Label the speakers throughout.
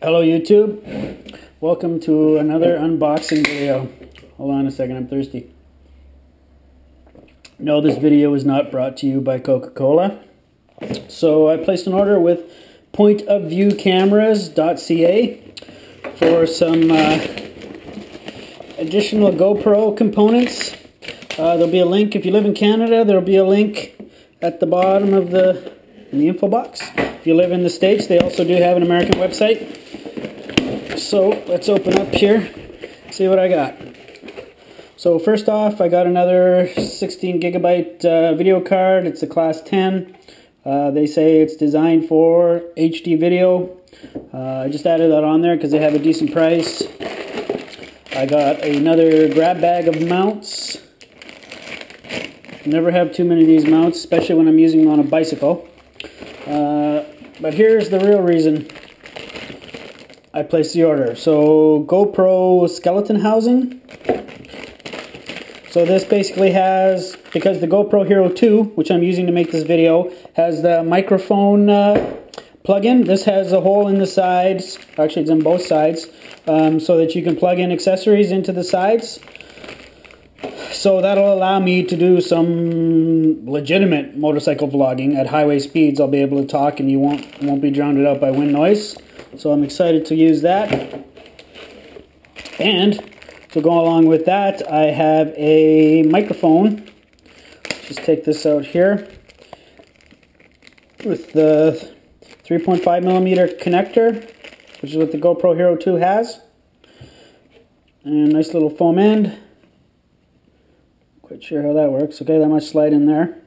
Speaker 1: Hello YouTube. Welcome to another unboxing video. Hold on a second, I'm thirsty. No, this video is not brought to you by Coca-Cola. So I placed an order with pointofviewcameras.ca for some uh, additional GoPro components. Uh, there'll be a link, if you live in Canada, there'll be a link at the bottom of the, in the info box. You live in the States, they also do have an American website. So let's open up here, see what I got. So first off, I got another 16 gigabyte uh, video card. It's a class 10. Uh, they say it's designed for HD video. Uh, I just added that on there because they have a decent price. I got another grab bag of mounts. Never have too many of these mounts, especially when I'm using them on a bicycle. Uh, but here's the real reason I placed the order. So GoPro skeleton housing. So this basically has, because the GoPro Hero 2, which I'm using to make this video, has the microphone uh, plug-in. This has a hole in the sides, actually it's on both sides, um, so that you can plug in accessories into the sides. So that'll allow me to do some legitimate motorcycle vlogging at highway speeds. I'll be able to talk and you won't, won't be drowned out by wind noise. So I'm excited to use that. And to go along with that, I have a microphone. Just take this out here with the 3.5 millimeter connector, which is what the GoPro Hero 2 has. And nice little foam end. Quite sure how that works. Okay, that might slide in there.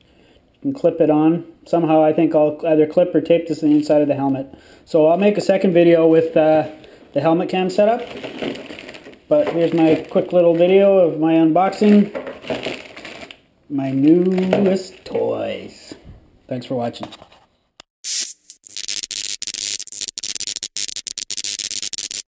Speaker 1: You can clip it on somehow I think I'll either clip or tape this to the inside of the helmet. So I'll make a second video with uh, the helmet cam setup. But here's my quick little video of my unboxing. My newest toys. Thanks for watching.